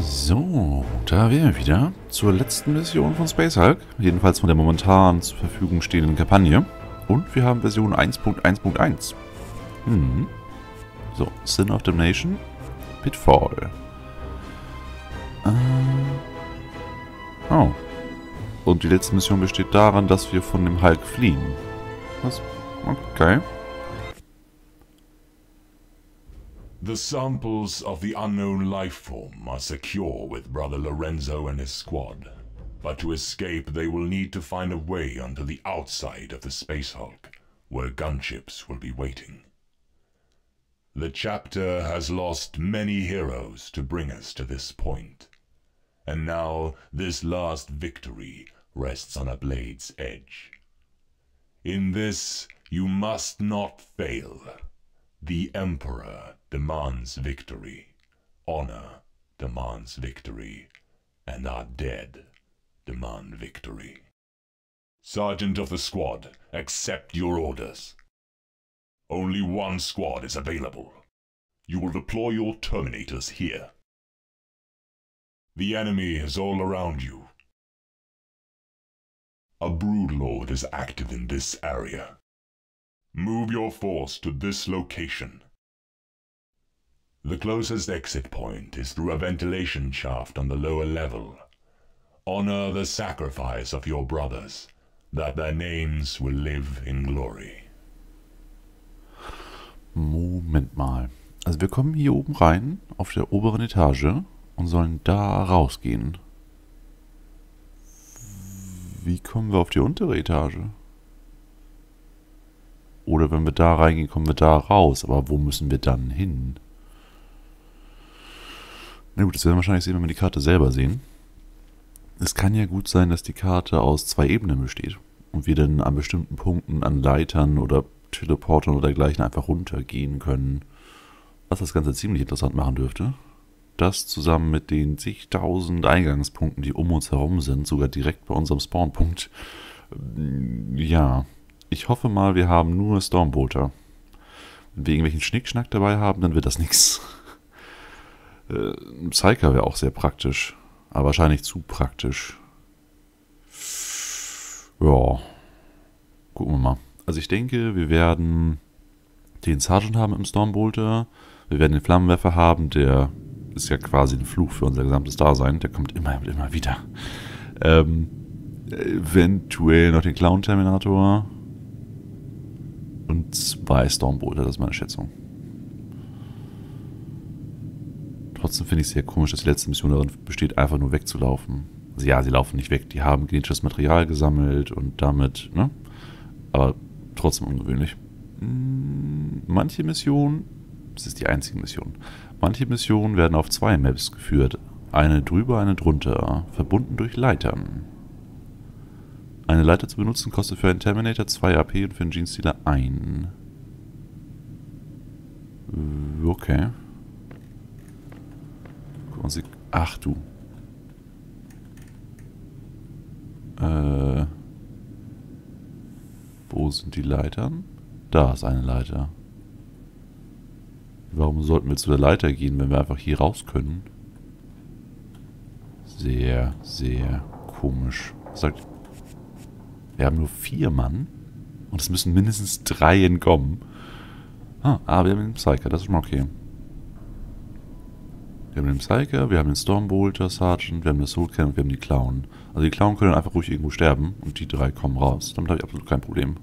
So, da wären wir wieder zur letzten Mission von Space Hulk. Jedenfalls von der momentan zur Verfügung stehenden Kampagne. Und wir haben Version 1.1.1. Hm. So, Sin of Damnation, Pitfall. Äh. Oh. Und die letzte Mission besteht darin, dass wir von dem Hulk fliehen. Was? Okay. The samples of the unknown life form are secure with Brother Lorenzo and his squad. But to escape, they will need to find a way onto the outside of the Space Hulk, where gunships will be waiting. The chapter has lost many heroes to bring us to this point. And now, this last victory rests on a blade's edge. In this, you must not fail. The Emperor demands victory. Honor demands victory. And our dead demand victory. Sergeant of the squad, accept your orders. Only one squad is available. You will deploy your Terminators here. The enemy is all around you. A Broodlord is active in this area. Move your force to this location. The closest exit point is through a ventilation shaft on the lower level. Honor the sacrifice of your brothers, that their names will live in glory. Moment mal. Also wir kommen hier oben rein, auf der oberen Etage, und sollen da rausgehen. Wie kommen wir auf die untere Etage? Oder wenn wir da reingehen, kommen wir da raus. Aber wo müssen wir dann hin? Na gut, das werden wir wahrscheinlich sehen, wenn wir die Karte selber sehen. Es kann ja gut sein, dass die Karte aus zwei Ebenen besteht. Und wir dann an bestimmten Punkten an Leitern oder Teleportern oder dergleichen einfach runtergehen können. Was das Ganze ziemlich interessant machen dürfte. Das zusammen mit den zigtausend Eingangspunkten, die um uns herum sind, sogar direkt bei unserem Spawnpunkt. Ja, ich hoffe mal, wir haben nur Stormbolter. Wenn wir irgendwelchen Schnickschnack dabei haben, dann wird das nichts. Äh, Psyker wäre auch sehr praktisch. Aber wahrscheinlich zu praktisch. Ja. Gucken wir mal. Also ich denke, wir werden den Sergeant haben im Stormbolter. Wir werden den Flammenwerfer haben, der ist ja quasi ein Fluch für unser gesamtes Dasein. Der kommt immer und immer wieder. Ähm, eventuell noch den Clown-Terminator. Und zwei Stormbolter, das ist meine Schätzung. Trotzdem finde ich es sehr komisch, dass die letzte Mission darin besteht, einfach nur wegzulaufen. Also ja, sie laufen nicht weg, die haben genetisches Material gesammelt und damit, ne? Aber trotzdem ungewöhnlich. Hm, manche Missionen, das ist die einzige Mission, manche Missionen werden auf zwei Maps geführt. Eine drüber, eine drunter, verbunden durch Leitern. Leiter zu benutzen kostet für einen Terminator 2 AP und für einen Genestealer 1. Okay. Ach du. Äh. Wo sind die Leitern? Da ist eine Leiter. Warum sollten wir zu der Leiter gehen, wenn wir einfach hier raus können? Sehr, sehr komisch. Sagt, wir haben nur vier Mann und es müssen mindestens drei entkommen. Ah, ah wir haben den Psyker, das ist schon mal okay. Wir haben den Psyker, wir haben den Stormbolter Sergeant, wir haben den Soulcan und wir haben die Clown. Also die Clown können einfach ruhig irgendwo sterben und die drei kommen raus. Damit habe ich absolut kein Problem.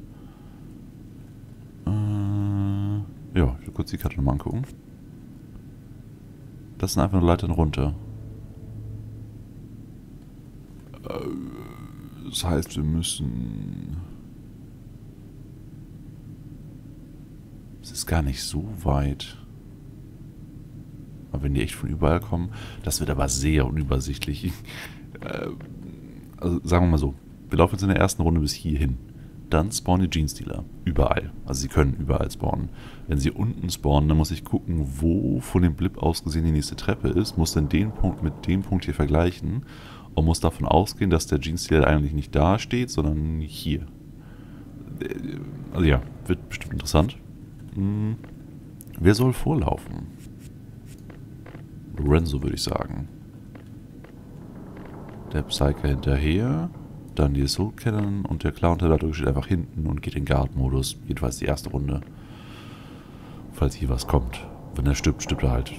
Äh, ja, ich will kurz die Karte nochmal angucken. Das sind einfach nur Leitern runter. Äh, das heißt, wir müssen... Es ist gar nicht so weit. Aber wenn die echt von überall kommen, das wird aber sehr unübersichtlich. Äh, also sagen wir mal so, wir laufen jetzt in der ersten Runde bis hierhin. Dann spawnen die Genestealer. Überall. Also sie können überall spawnen. Wenn sie unten spawnen, dann muss ich gucken, wo von dem Blip aus gesehen die nächste Treppe ist. Muss dann den Punkt mit dem Punkt hier vergleichen. Und muss davon ausgehen, dass der Genestealer eigentlich nicht da steht, sondern hier. Äh, also ja, wird bestimmt interessant. Hm. Wer soll vorlaufen? Lorenzo, würde ich sagen. Der Psyker hinterher. Dann die Assault Cannon und der Clown Terminator steht einfach hinten und geht in Guard-Modus. Jedenfalls die erste Runde. Falls hier was kommt. Wenn er stirbt, stirbt er halt.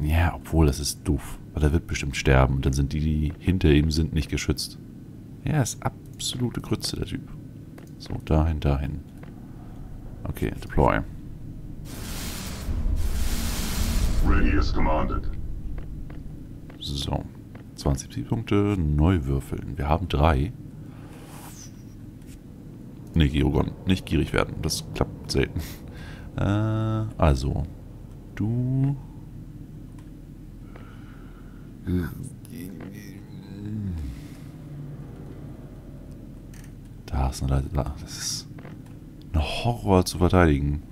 Ja, obwohl, das ist doof. Weil er wird bestimmt sterben. Und dann sind die, die hinter ihm sind, nicht geschützt. Ja, ist absolute Grütze, der Typ. So, dahin, dahin. Okay, deploy. Ready as commanded. So. 20 Zielpunkte, neu würfeln. Wir haben drei. Ne, Girogon. Nicht gierig werden. Das klappt selten. Äh, also. Du. Da ist eine Leiter da. Das ist ein Horror zu verteidigen.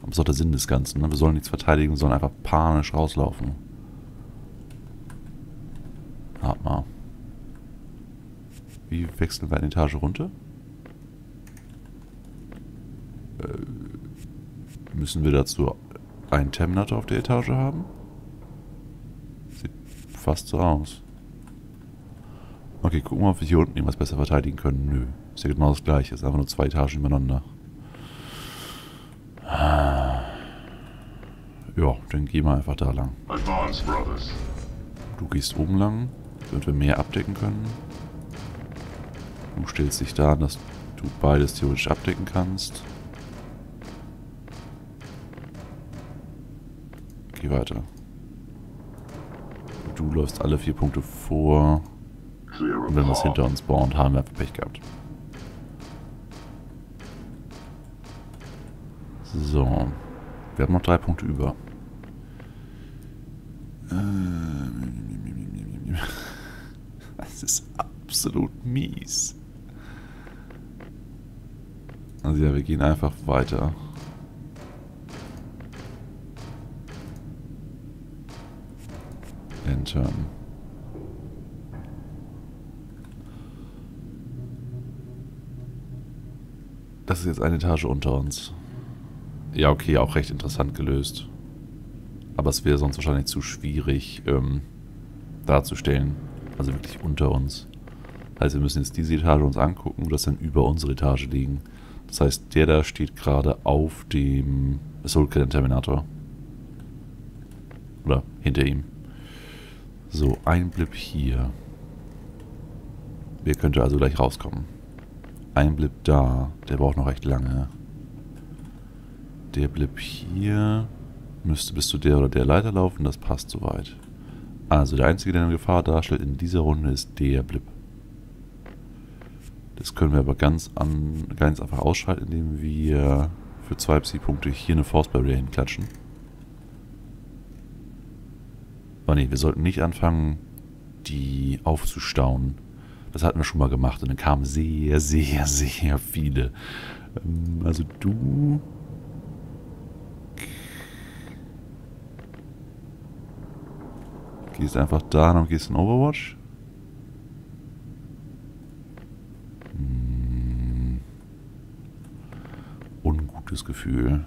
Aber das ist auch der Sinn des Ganzen. Ne? Wir sollen nichts verteidigen, sondern einfach panisch rauslaufen. Warte mal. Wie wechseln wir eine Etage runter? Äh, müssen wir dazu einen Terminator auf der Etage haben? Fast so aus. Okay, gucken wir mal, ob wir hier unten irgendwas besser verteidigen können. Nö. Ist ja genau das gleiche. Ist einfach nur zwei Etagen übereinander. Ja, dann gehen wir einfach da lang. Du gehst oben lang, damit wir mehr abdecken können. Du stellst dich da, dass du beides theoretisch abdecken kannst. Geh weiter. Du läufst alle vier Punkte vor. Und wenn was apart. hinter uns spawnt, haben wir einfach Pech gehabt. So. Wir haben noch drei Punkte über. Ähm, Das ist absolut mies. Also ja, wir gehen einfach weiter. Entern. Das ist jetzt eine Etage unter uns. Ja, okay, auch recht interessant gelöst. Aber es wäre sonst wahrscheinlich zu schwierig ähm, darzustellen. Also wirklich unter uns. Also wir müssen jetzt diese Etage uns angucken und das dann über unsere Etage liegen. Das heißt, der da steht gerade auf dem Soul Terminator. Oder hinter ihm. So, ein Blip hier. Der könnte also gleich rauskommen. Ein Blip da. Der braucht noch recht lange. Der Blip hier müsste bis zu der oder der Leiter laufen. Das passt soweit. Also der einzige, der eine Gefahr darstellt in dieser Runde ist der Blip. Das können wir aber ganz, an, ganz einfach ausschalten, indem wir für zwei Psi-Punkte hier eine Force Barrier hinklatschen. Nee, wir sollten nicht anfangen, die aufzustauen. Das hatten wir schon mal gemacht und dann kamen sehr, sehr, sehr viele. Ähm, Also du... Gehst einfach da und gehst in Overwatch. Hm. Ungutes Gefühl.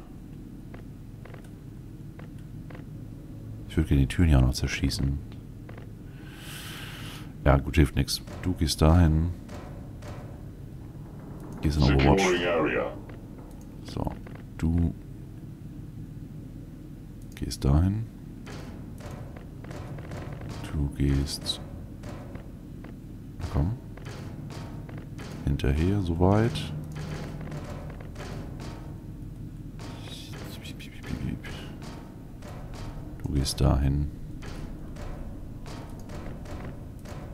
Ich würde gerne die Türen hier auch noch zerschießen. Ja, gut, hilft nichts. Du gehst dahin. Gehst in Overwatch. So. Du gehst dahin. Du gehst. Komm. Hinterher, soweit. Du gehst dahin.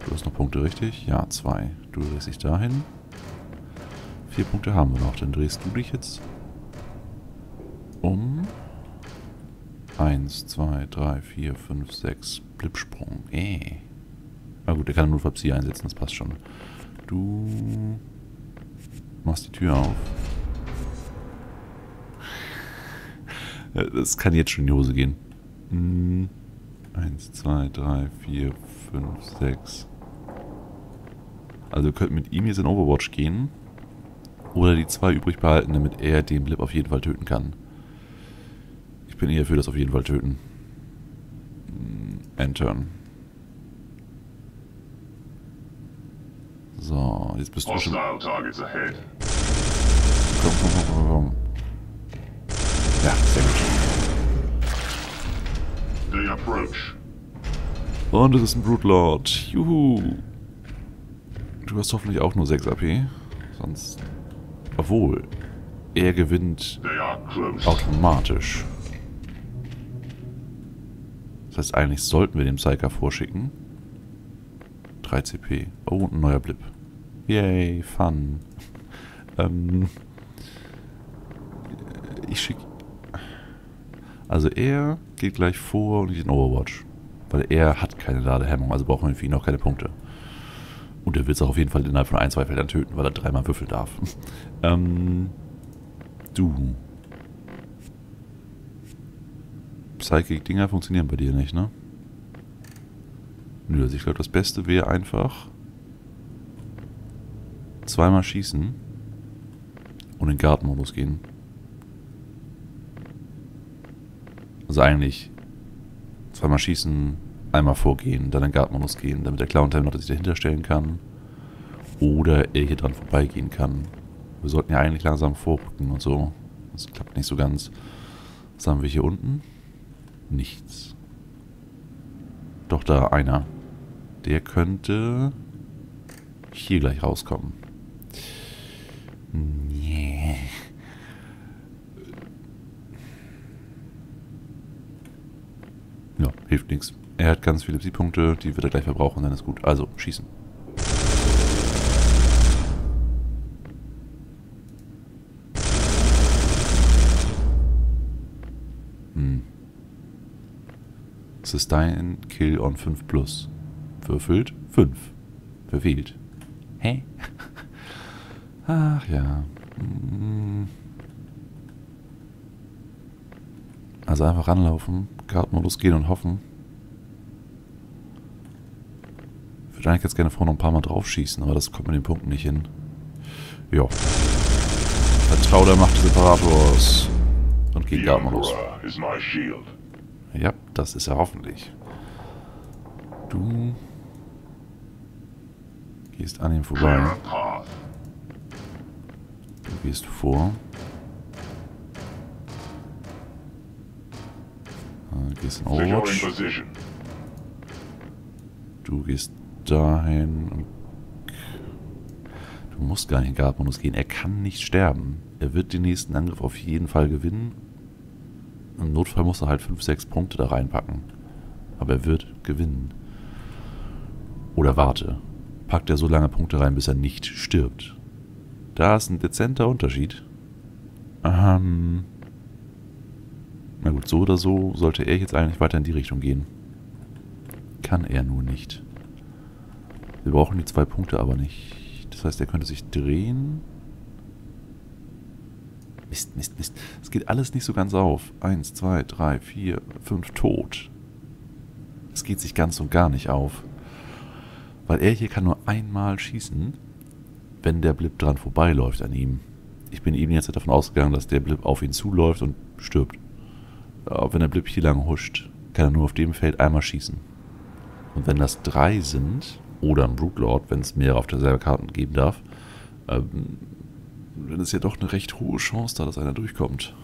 Du hast noch Punkte, richtig? Ja, zwei. Du drehst dich dahin. Vier Punkte haben wir noch. Dann drehst du dich jetzt um. Eins, zwei, drei, vier, fünf, sechs. Blipsprung. Eh. Na gut, der kann nur Psi einsetzen, das passt schon. Du machst die Tür auf. Ja, Das kann jetzt schon in die Hose gehen. Hm. Eins, zwei, drei, vier, fünf, sechs. Also ihr könnt mit ihm jetzt in Overwatch gehen. Oder die zwei übrig behalten, damit er den Blip auf jeden Fall töten kann. Ich bin eher für das auf jeden Fall töten. Hm, Entern. So, jetzt bist du schon... Komm, komm, komm, komm, komm. Und es ist ein Brute Lord. Juhu. Du hast hoffentlich auch nur 6 AP. Sonst... Obwohl, er gewinnt automatisch. Das heißt, eigentlich sollten wir dem Psyker vorschicken. 3 CP. Oh, und ein neuer Blip. Yay, fun. ähm, ich schicke... Also er geht gleich vor und ich in Overwatch. Weil er hat keine Ladehemmung, also brauchen wir für ihn auch keine Punkte. Und er wird es auch auf jeden Fall innerhalb von ein, zwei Feldern töten, weil er dreimal würfeln darf. ähm, du. Psychic-Dinger funktionieren bei dir nicht, ne? Nö, also ich glaube, das Beste wäre einfach zweimal schießen und in Guard-Modus gehen. Also eigentlich zweimal schießen, einmal vorgehen, dann in Guard-Modus gehen, damit der Clown-Time noch sich dahinter stellen kann. Oder er hier dran vorbeigehen kann. Wir sollten ja eigentlich langsam vorrücken und so. Das klappt nicht so ganz. Was haben wir hier unten? Nichts. Doch da einer. Der könnte hier gleich rauskommen. Ja, hilft nichts. Er hat ganz viele Siegpunkte, die wird er gleich verbrauchen, dann ist gut. Also, schießen. Hm. Dein Kill on 5 plus. Würfelt 5. Verfehlt. Hä? Ach ja. Hm. Also einfach ranlaufen, Guard-Modus gehen und hoffen. Ich würde eigentlich jetzt gerne vorne noch ein paar Mal drauf schießen, aber das kommt mit den Punkten nicht hin. Ja. Vertrau der Macht des Imperators. Und geht shield. Ja, das ist er hoffentlich. Du gehst an ihm vorbei. Du gehst vor. Gehst in Overwatch. Du gehst dahin. Du musst gar nicht in Guard-Modus gehen. Er kann nicht sterben. Er wird den nächsten Angriff auf jeden Fall gewinnen. Im Notfall muss er halt 5, 6 Punkte da reinpacken. Aber er wird gewinnen. Oder warte. Packt er so lange Punkte rein, bis er nicht stirbt. Da ist ein dezenter Unterschied. Ähm. Na gut, so oder so sollte er jetzt eigentlich weiter in die Richtung gehen. Kann er nur nicht. Wir brauchen die zwei Punkte aber nicht. Das heißt, er könnte sich drehen. Mist, Mist, Mist. Es geht alles nicht so ganz auf. Eins, zwei, drei, vier, fünf, tot. Es geht sich ganz und gar nicht auf. Weil er hier kann nur einmal schießen, wenn der Blip dran vorbeiläuft an ihm. Ich bin eben jetzt davon ausgegangen, dass der Blip auf ihn zuläuft und stirbt. Aber wenn der Blip hier lang huscht, kann er nur auf dem Feld einmal schießen. Und wenn das drei sind, oder ein Brute Lord, wenn es mehrere auf derselben Karte geben darf, ähm, dann ist ja doch eine recht hohe Chance da, dass einer durchkommt.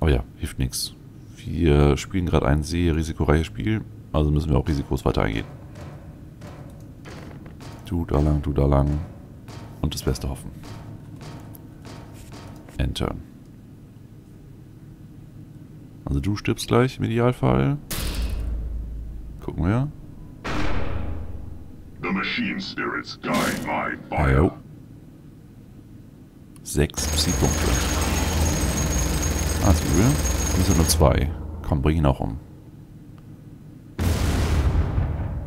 Aber ja, hilft nichts. Wir spielen gerade ein sehr risikoreiches Spiel, also müssen wir auch Risikos weiter eingehen. Du da lang, du da lang. Und das Beste hoffen. Enter. Also du stirbst gleich im Idealfall. Gucken wir. The machine spirits guide my fire. Sechs Psi-Punkte. Ah, ist übel. Das sind nur zwei. Komm, bring ihn auch um.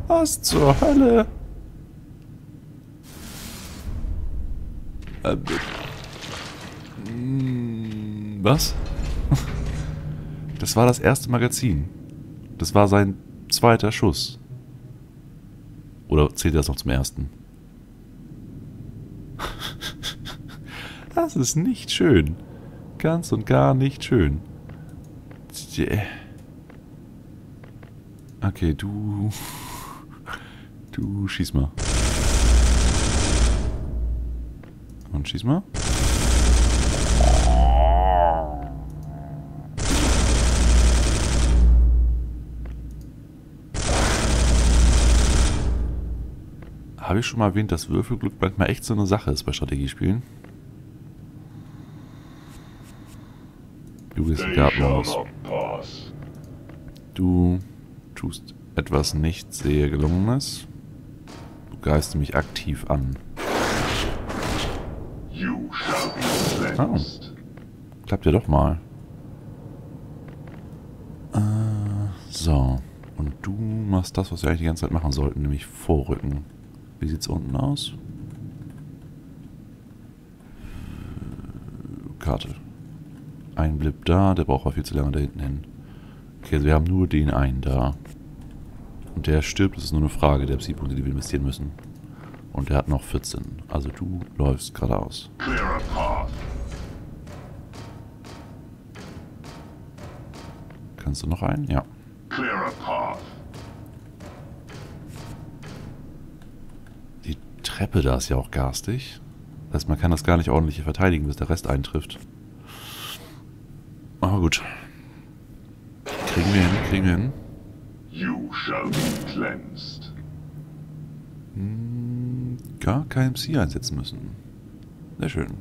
Was zur Hölle? Äh, was? Das war das erste Magazin. Das war sein zweiter Schuss. Oder zählt das noch zum ersten? Das ist nicht schön. Ganz und gar nicht schön. Okay, du. Du schieß mal. Und schieß mal. Habe ich schon mal erwähnt, dass Würfelglück manchmal echt so eine Sache ist bei Strategiespielen? Du gehst in den Garten raus. Du tust etwas nicht sehr gelungenes. Du geist mich aktiv an. Oh. Klappt ja doch mal. Äh, so. Und du machst das, was wir eigentlich die ganze Zeit machen sollten, nämlich vorrücken. Wie sieht's unten aus? Karte. Ein Blip da, der braucht aber viel zu lange da hinten hin. Okay, also wir haben nur den einen da. Und der stirbt, das ist nur eine Frage der Psi-Punkte, die wir investieren müssen. Und der hat noch 14. Also du läufst geradeaus. Kannst du noch einen? Ja. Die Treppe da ist ja auch garstig. Das heißt, man kann das gar nicht ordentlich verteidigen, bis der Rest eintrifft. Aber gut. Kriegen wir hin, kriegen wir hin. You shall be cleansed. Hm, gar kein Psi einsetzen müssen. Sehr schön.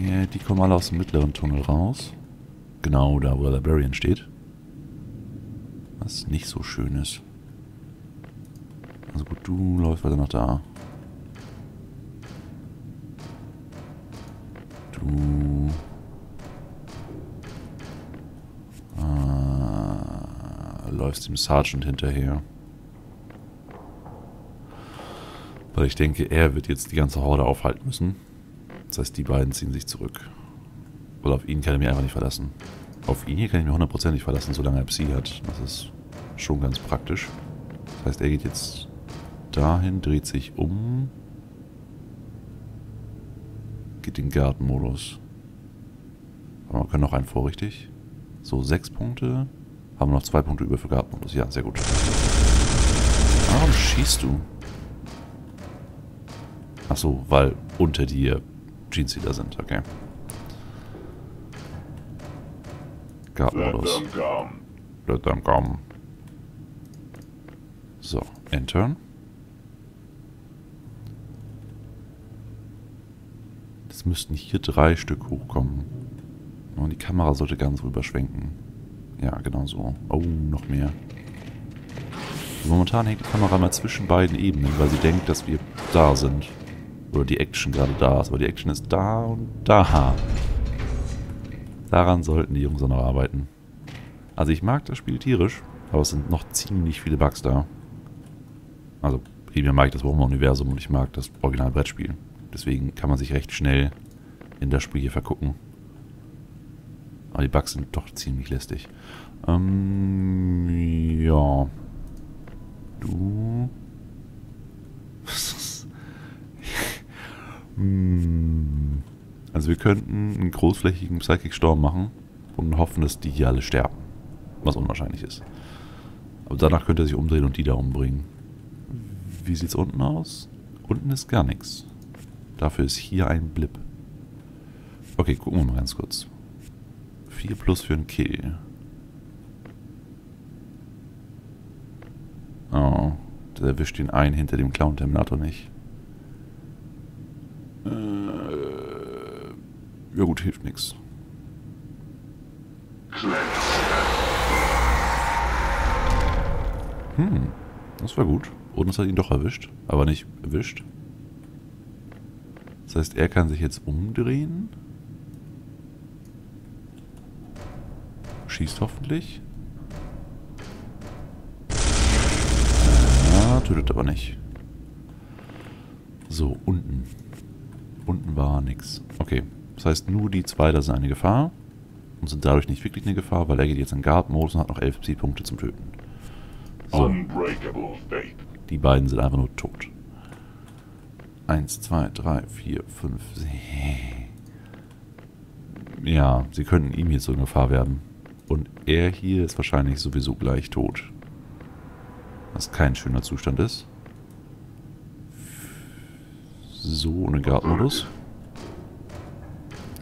Ja, die kommen alle aus dem mittleren Tunnel raus. Genau da, wo der Librarian steht. Was nicht so schön ist. Du läufst weiter nach da. Du läufst dem Sergeant hinterher. Weil ich denke, er wird jetzt die ganze Horde aufhalten müssen. Das heißt, die beiden ziehen sich zurück. Weil auf ihn kann ich mich einfach nicht verlassen. Auf ihn hier kann ich mich hundertprozentig verlassen, solange er Psi hat. Das ist schon ganz praktisch. Das heißt, er geht jetzt dahin, dreht sich um. Geht in Gartenmodus. Aber wir können noch einen vor, richtig? So, sechs Punkte. Haben wir noch zwei Punkte über für Gartenmodus. Ja, sehr gut. Warum schießt du? Achso, weil unter dir Jeans wieder sind. Okay. Gartenmodus. Let them come. So, Enter. Es müssten hier drei Stück hochkommen. Und die Kamera sollte ganz rüber schwenken. Ja, genau so. Oh, noch mehr. Momentan hängt die Kamera mal zwischen beiden Ebenen, weil sie denkt, dass wir da sind. Oder die Action gerade da ist. Aber die Action ist da und da. Daran sollten die Jungs auch noch arbeiten. Also ich mag das Spiel tierisch, aber es sind noch ziemlich viele Bugs da. Also primär mag ich das Warhammer-Universum und ich mag das Original-Brettspiel. Deswegen kann man sich recht schnell in das Spiel hier vergucken. Aber die Bugs sind doch ziemlich lästig. Ähm, ja. Du. Hm. also wir könnten einen großflächigen Psychic Storm machen und hoffen, dass die hier alle sterben. Was unwahrscheinlich ist. Aber danach könnte er sich umdrehen und die da umbringen. Wie sieht's unten aus? Unten ist gar nichts. Dafür ist hier ein Blip. Okay, gucken wir mal ganz kurz. 4 plus für einen Kill. Oh, der erwischt den einen hinter dem Clown-Terminator nicht. Äh, ja gut, hilft nichts. Hm, das war gut. Und es hat ihn doch erwischt, aber nicht erwischt. Das heißt, er kann sich jetzt umdrehen. Schießt hoffentlich. Ja, tötet aber nicht. So, unten. Unten war nichts. Okay, das heißt nur die zwei, da sind eine Gefahr. Und sind dadurch nicht wirklich eine Gefahr, weil er geht jetzt in Guard-Modus und hat noch 11 Psi-Punkte zum Töten. So. Die beiden sind einfach nur tot. Eins, zwei, drei, vier, fünf. Ja, sie könnten ihm jetzt so in Gefahr werden. Und er hier ist wahrscheinlich sowieso gleich tot. Was kein schöner Zustand ist. So, ohne Guard-Modus.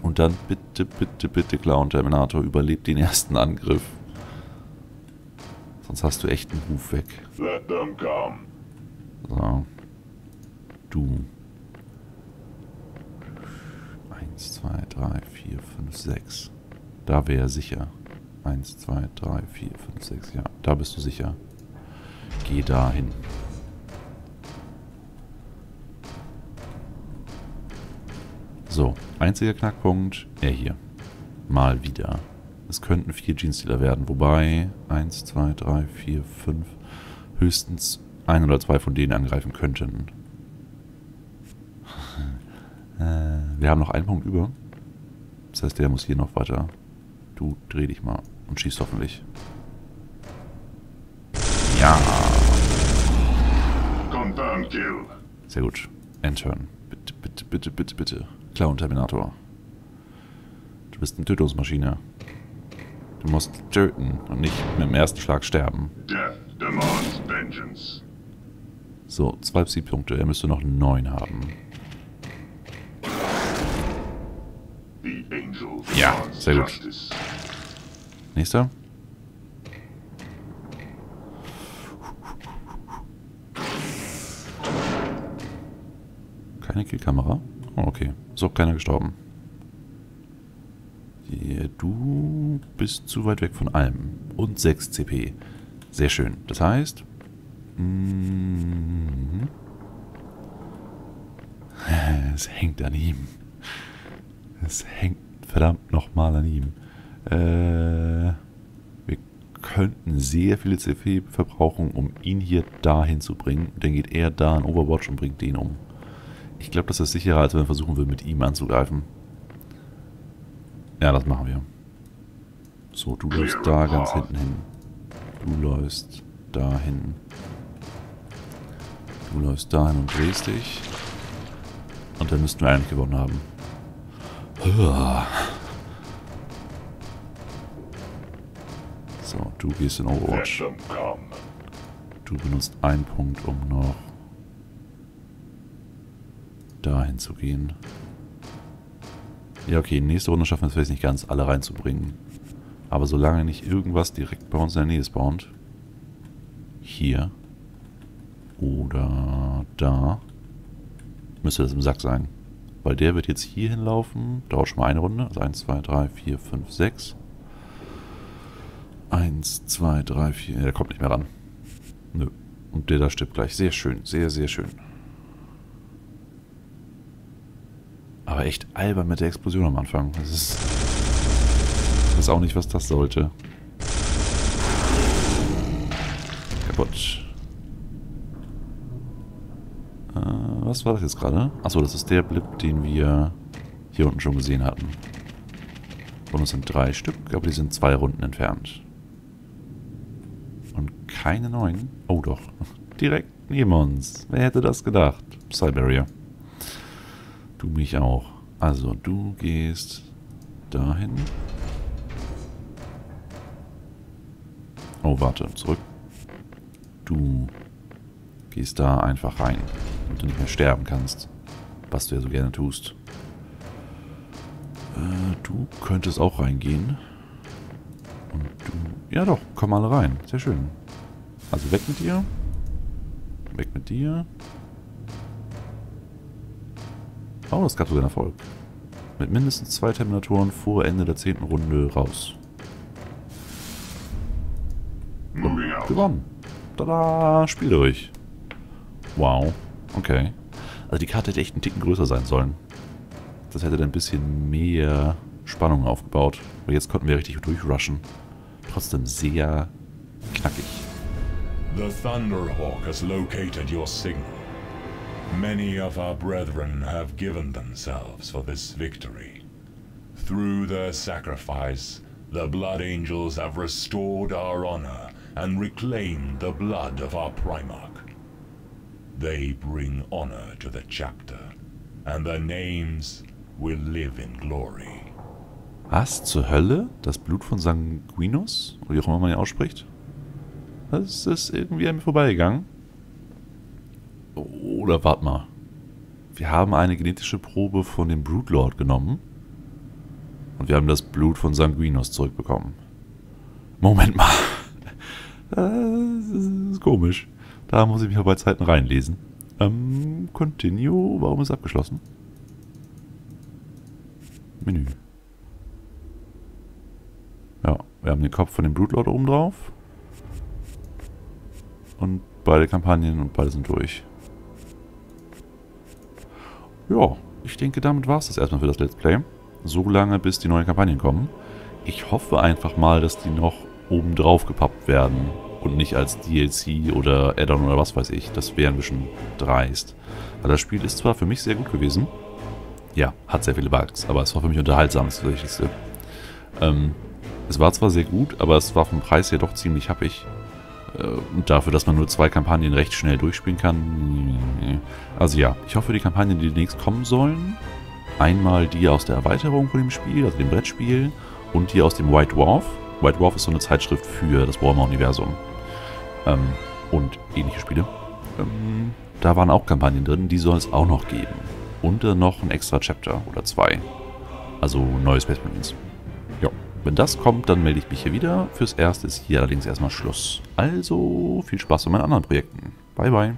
Und dann bitte, bitte, bitte, Clown Terminator, überlebt den ersten Angriff. Sonst hast du echt einen Ruf weg. So. Du. 1, 2, 3, 4, 5, 6. Da wäre sicher. 1, 2, 3, 4, 5, 6. Ja, da bist du sicher. Geh dahin. So, einziger Knackpunkt, er hier. Mal wieder. Es könnten vier Jeans-Dealer werden, wobei 1, 2, 3, 4, 5 höchstens ein oder zwei von denen angreifen könnten. äh, wir haben noch einen Punkt über. Das heißt, der muss hier noch weiter. Du dreh dich mal und schießt hoffentlich. Ja. Sehr gut. Endturn. Bitte, bitte, bitte, bitte, bitte. Clown Terminator. Du bist eine Tötungsmaschine. Du musst töten und nicht mit dem ersten Schlag sterben. Death demands vengeance. So, zwei Psi-Punkte. Er müsste noch neun haben. Ja, sehr gut. Nächster. Keine Killkamera? Oh, okay. Auch keiner gestorben. Ja, du bist zu weit weg von allem. Und 6 CP. Sehr schön. Das heißt... mm, Es hängt an ihm. Es hängt verdammt nochmal an ihm. Äh, wir könnten sehr viele CP verbrauchen, um ihn hier dahin zu bringen. Dann geht er da an Overwatch und bringt den um. Ich glaube, das ist sicherer, als wenn wir versuchen würden, mit ihm anzugreifen. Ja, das machen wir. So, du läufst da ganz hinten hin. Du läufst dahin. Du läufst dahin und drehst dich. Und dann müssten wir eigentlich gewonnen haben. So, du gehst in Overwatch. Du benutzt einen Punkt, um noch dahin zu gehen. Ja, okay, nächste Runde schaffen wir es vielleicht nicht ganz, alle reinzubringen. Aber solange nicht irgendwas direkt bei uns in der Nähe spawnt, hier oder da, müsste das im Sack sein. Weil der wird jetzt hier hinlaufen, dauert schon mal eine Runde, also 1, 2, 3, 4, 5, 6. 1, 2, 3, 4, der kommt nicht mehr ran. Nö. Und der da stirbt gleich. Sehr schön, sehr, sehr schön. Aber echt albern mit der Explosion am Anfang. Das ist. Ich weiß auch nicht, was das sollte. Kaputt. Äh, was war das jetzt gerade? Achso, das ist der Blip, den wir hier unten schon gesehen hatten. Und es sind drei Stück, aber die sind zwei Runden entfernt. Und keine neuen. Oh doch. Direkt neben uns. Wer hätte das gedacht? Cyberia. Du mich auch. Also, du gehst dahin. Oh, warte, zurück. Du gehst da einfach rein, damit du nicht mehr sterben kannst. Was du ja so gerne tust. Äh, du könntest auch reingehen. Und du... Ja doch, komm alle rein. Sehr schön. Also weg mit dir. Weg mit dir. Oh, das gab sogar einen Erfolg. Mit mindestens zwei Terminatoren vor Ende der zehnten Runde raus. Out. Gewonnen. Tada, Spiel durch. Wow. Okay. Also die Karte hätte echt einen Ticken größer sein sollen. Das hätte dann ein bisschen mehr Spannung aufgebaut. Aber jetzt konnten wir richtig durchrushen. Trotzdem sehr knackig. The Thunderhawk has located your signal. Many of our brethren have given themselves for this victory. Through their sacrifice, the Blood Angels have restored our honor and reclaimed the blood of our Primarch. They bring honor to the chapter, and their names will live in glory. Was zur Hölle? Das Blut von Sanguinus? Oder wie auch immer man ihn ausspricht? Das ist irgendwie an mir vorbeigegangen. Oder warte mal. Wir haben eine genetische Probe von dem Broodlord genommen. Und wir haben das Blut von Sanguinos zurückbekommen. Moment mal. Das ist komisch. Da muss ich mich aber bei Zeiten reinlesen. Ähm, continue. Warum ist abgeschlossen? Menü. Ja, wir haben den Kopf von dem Blutlord oben drauf. Und beide Kampagnen und beide sind durch. Ja, ich denke, damit war es das erstmal für das Let's Play. So lange, bis die neuen Kampagnen kommen. Ich hoffe einfach mal, dass die noch oben drauf gepappt werden und nicht als DLC oder Add-on oder was weiß ich. Das wäre ein bisschen dreist. Weil das Spiel ist zwar für mich sehr gut gewesen. Ja, hat sehr viele Bugs, aber es war für mich unterhaltsam, das Wichtigste. Ähm, es war zwar sehr gut, aber es war vom Preis her doch ziemlich happig. Äh, dafür, dass man nur zwei Kampagnen recht schnell durchspielen kann. Also ja, ich hoffe, die Kampagnen, die demnächst kommen sollen, einmal die aus der Erweiterung von dem Spiel, also dem Brettspiel, und die aus dem White Dwarf. White Dwarf ist so eine Zeitschrift für das Warhammer-Universum. Ähm, und ähnliche Spiele. Ähm, da waren auch Kampagnen drin, die soll es auch noch geben. Und dann noch ein extra Chapter oder zwei. Also neue Space Marines. Ja, wenn das kommt, dann melde ich mich hier wieder. Fürs Erste ist hier allerdings erstmal Schluss. Also viel Spaß bei meinen anderen Projekten. Bye, bye.